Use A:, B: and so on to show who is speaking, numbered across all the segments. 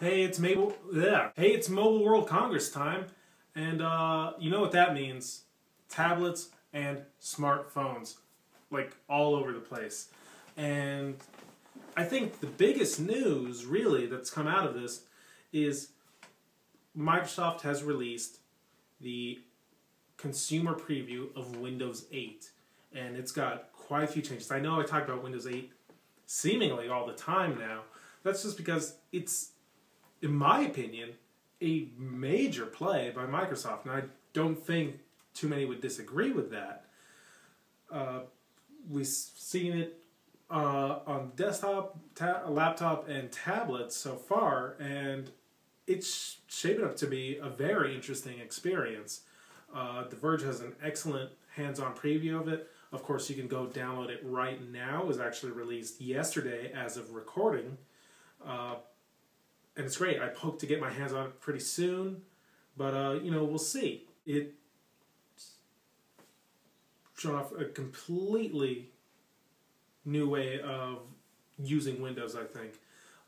A: Hey, it's Mabel. Yeah. Hey, it's Mobile World Congress time, and uh, you know what that means? Tablets and smartphones, like all over the place. And I think the biggest news, really, that's come out of this is Microsoft has released the consumer preview of Windows 8, and it's got quite a few changes. I know I talk about Windows 8 seemingly all the time now. That's just because it's, in my opinion, a major play by Microsoft, and I don't think too many would disagree with that. Uh, we've seen it uh, on desktop, laptop, and tablets so far, and it's shaping up to be a very interesting experience. Uh, the Verge has an excellent hands-on preview of it. Of course, you can go download it right now. It was actually released yesterday as of recording. And it's great. I hope to get my hands on it pretty soon, but uh, you know, we'll see. It shown off a completely new way of using Windows, I think.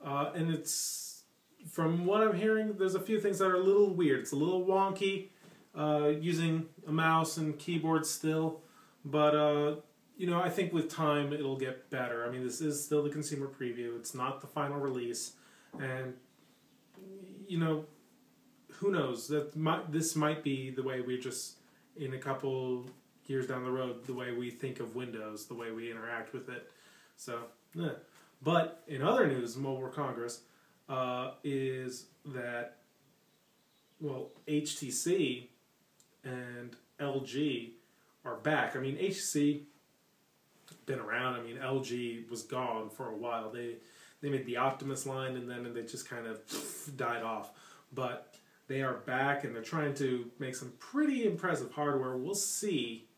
A: Uh, and it's, from what I'm hearing, there's a few things that are a little weird. It's a little wonky uh, using a mouse and keyboard still, but uh, you know, I think with time it'll get better. I mean, this is still the consumer preview, it's not the final release, and you know, who knows? That might, this might be the way we just in a couple years down the road, the way we think of Windows, the way we interact with it. So, yeah. but in other news, Mobile Congress uh, is that well, HTC and LG are back. I mean, HTC been around. I mean, LG was gone for a while. They they made the Optimus line and then they just kind of died off. But they are back and they're trying to make some pretty impressive hardware. We'll see.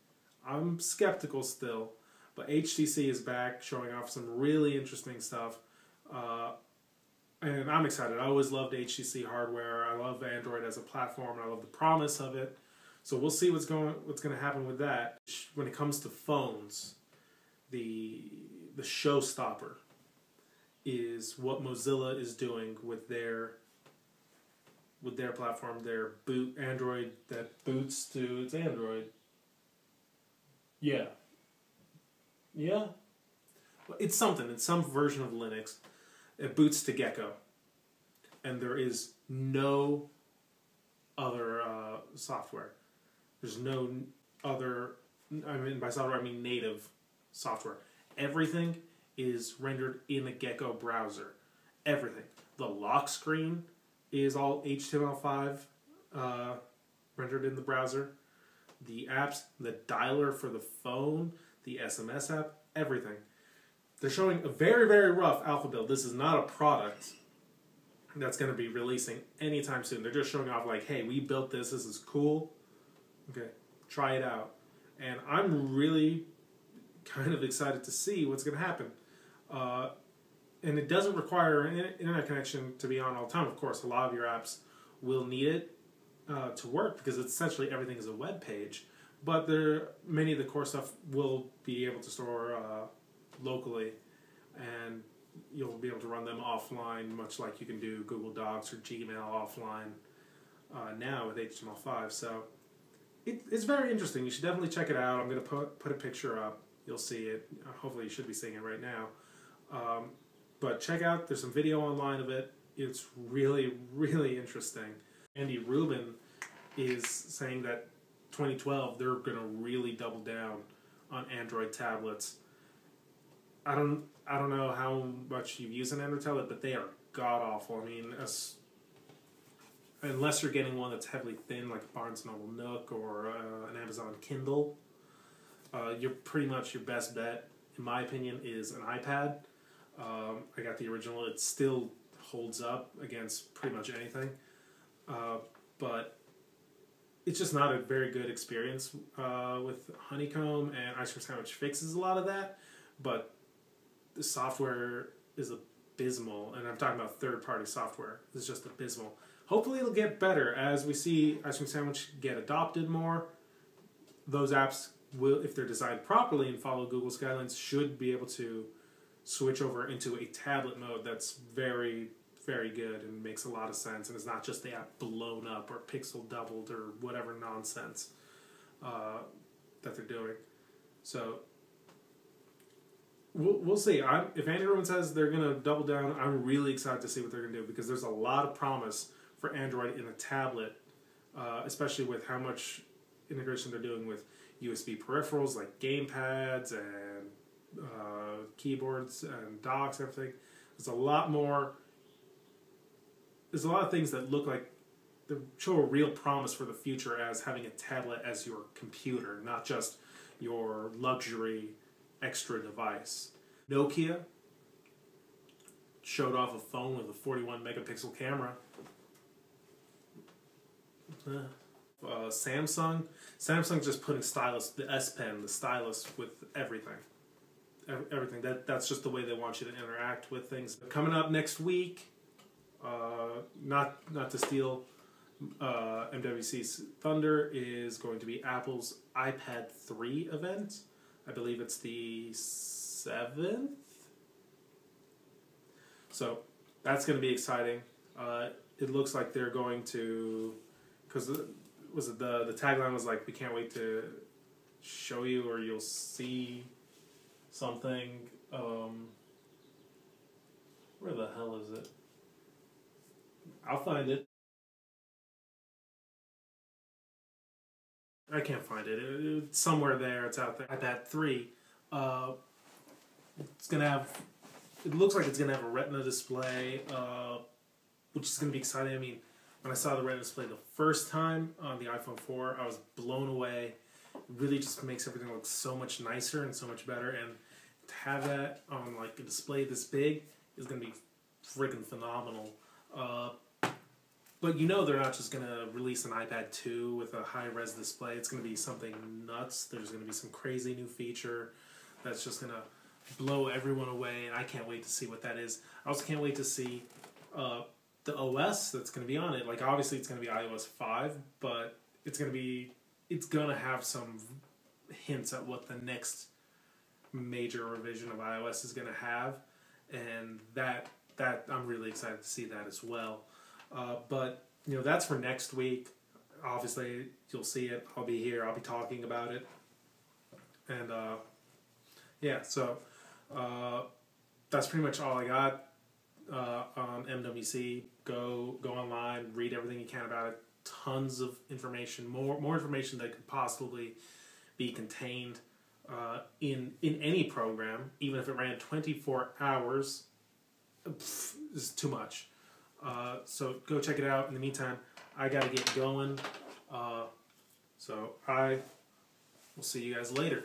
A: I'm skeptical still, but HTC is back, showing off some really interesting stuff. Uh, and I'm excited. I always loved HTC hardware. I love Android as a platform. and I love the promise of it. So we'll see what's going what's going to happen with that. When it comes to phones, the the showstopper is what Mozilla is doing with their with their platform, their boot Android that boots to its Android. Yeah. Yeah. It's something. It's some version of Linux. It boots to Gecko, and there is no other uh, software. There's no other. I mean, by software I mean native software. Everything is rendered in the Gecko browser. Everything. The lock screen is all HTML5 uh, rendered in the browser. The apps, the dialer for the phone, the SMS app, everything. They're showing a very, very rough alpha build. This is not a product that's going to be releasing anytime soon. They're just showing off, like, hey, we built this. This is cool. Okay, try it out. And I'm really kind of excited to see what's going to happen. Uh, and it doesn't require an internet connection to be on all the time. Of course, a lot of your apps will need it uh, to work because essentially everything is a web page. But there, many of the core stuff will be able to store uh, locally, and you'll be able to run them offline, much like you can do Google Docs or Gmail offline uh, now with HTML5. So it, it's very interesting. You should definitely check it out. I'm going to put put a picture up. You'll see it. Hopefully, you should be seeing it right now. Um, but check out. There's some video online of it. It's really, really interesting. Andy Rubin is saying that 2012 they're going to really double down on Android tablets. I don't I don't know how much you've used an Android tablet, but they are god awful. I mean, as, unless you're getting one that's heavily thin, like a Barnes Noble Nook or uh, an Amazon Kindle, uh, you're pretty much your best bet, in my opinion, is an iPad. Um, I got the original; it still holds up against pretty much anything, uh, but it's just not a very good experience uh, with Honeycomb and Ice Cream Sandwich fixes a lot of that, but the software is abysmal, and I'm talking about third party software. It's just abysmal. Hopefully, it'll get better as we see Ice Cream Sandwich get adopted more. Those apps will, if they're designed properly and follow Google's guidelines, should be able to switch over into a tablet mode that's very very good and makes a lot of sense, and it's not just the app blown up or pixel doubled or whatever nonsense uh, that they're doing. So we'll, we'll see. I'm, if Android says they're going to double down, I'm really excited to see what they're going to do because there's a lot of promise for Android in a tablet, uh, especially with how much integration they're doing with USB peripherals like gamepads and uh, keyboards and docks, everything. There's a lot more. There's a lot of things that look like they show a real promise for the future as having a tablet as your computer, not just your luxury extra device. Nokia showed off a phone with a 41 megapixel camera. Uh, Samsung, Samsung just putting stylus, the S Pen, the stylus with everything, everything. That that's just the way they want you to interact with things. Coming up next week, uh, not not to steal uh, MWC's thunder is going to be Apple's iPad 3 event. I believe it's the 7th. So that's going to be exciting. Uh, it looks like they're going to, because was it the the tagline was like, "We can't wait to show you, or you'll see something." Um, where the hell is it? I'll find it. I can't find it. it. It's somewhere there. It's out there. iPad three. Uh, it's gonna have. It looks like it's gonna have a Retina display, uh, which is gonna be exciting. I mean, when I saw the Retina display the first time on the iPhone four, I was blown away. Really, just makes everything look so much nicer and so much better. And to have that on like a display this big is gonna be freaking phenomenal. Uh, but you know they're not just going to release an iPad 2 with a high res display. It's going to be something nuts. There's going to be some crazy new feature that's just going to blow everyone away, and I can't wait to see what that is. I also can't wait to see uh, the OS that's going to be on it. Like obviously it's going to be iOS 5, but it's going to be it's to have some hints at what the next major revision of iOS is to have, and that that I'm really excited to see that as well. Uh, but you know that's for next week. Obviously, you'll see it. I'll be here. I'll be talking about it. And uh, yeah, so uh, that's pretty much all I got uh, on MWC. Go go online, read everything you can about it. Tons of information, more more information that could possibly be contained uh, in in any program, even if it ran twenty four hours. Pff, is too much. Uh, so go check it out. In the meantime, I got to get going. Uh, so I will see you guys later.